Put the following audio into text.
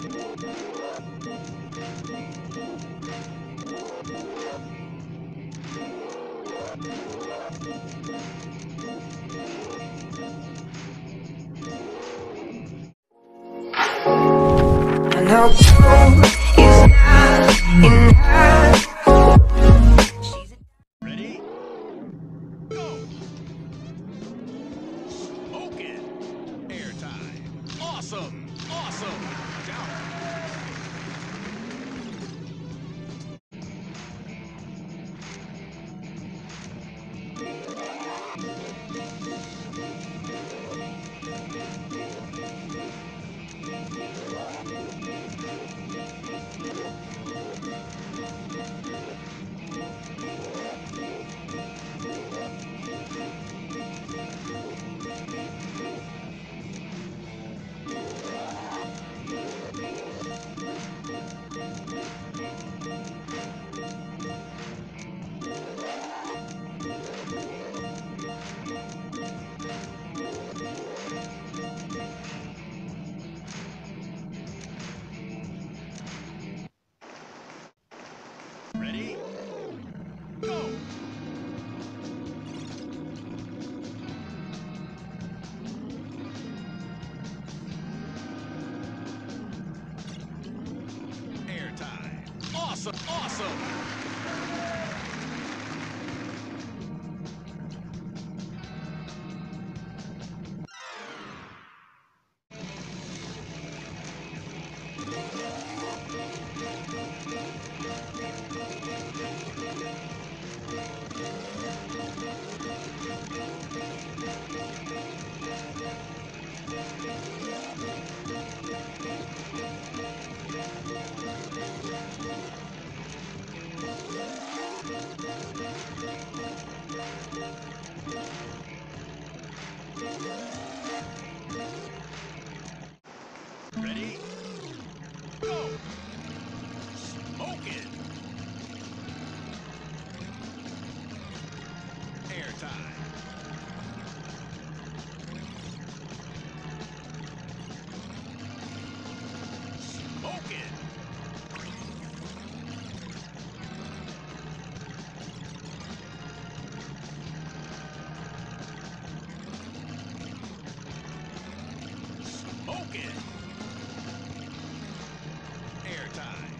I know gold not enough. Awesome! Awesome! Down! Ready? Go! Airtime! Awesome! Awesome! Airtime! Smoking! Smoking! Airtime!